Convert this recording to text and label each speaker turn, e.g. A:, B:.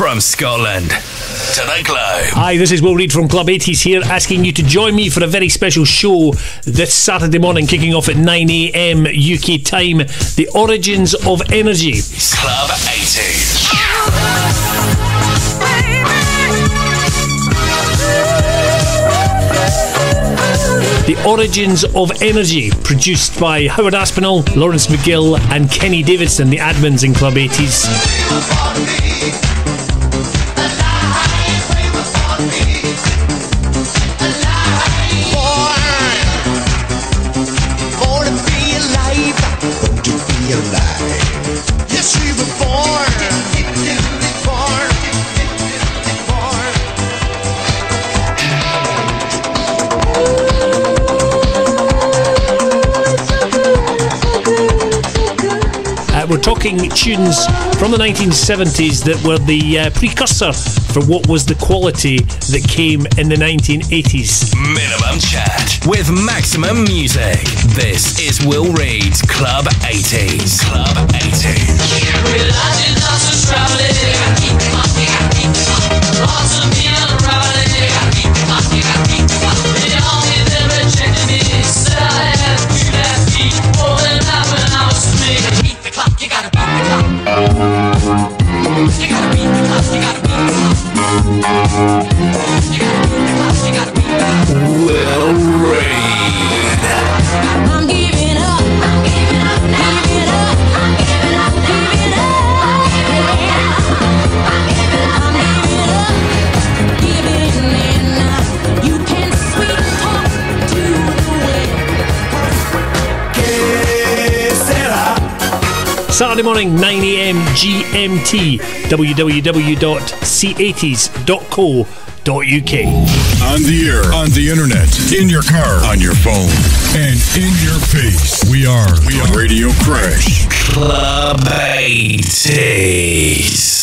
A: From Scotland to the globe.
B: Hi, this is Will Reid from Club 80s here, asking you to join me for a very special show this Saturday morning, kicking off at 9am UK time. The Origins of Energy.
A: Club 80s.
B: The Origins of Energy, produced by Howard Aspinall, Lawrence McGill, and Kenny Davidson, the admins in Club 80s. Uh, we're talking tunes from the 1970s that were the uh, precursor for what was the quality that came in the 1980s.
A: Minimum chat with maximum music. This is Will Reid's Club 80s. Club 80s. Will
C: Reid.
B: Saturday morning, 9am GMT, www.c80s.co.uk.
D: On the air, on the internet, in your car, on your phone, and in your face. We are, we are Radio Crash.
A: Club 80s.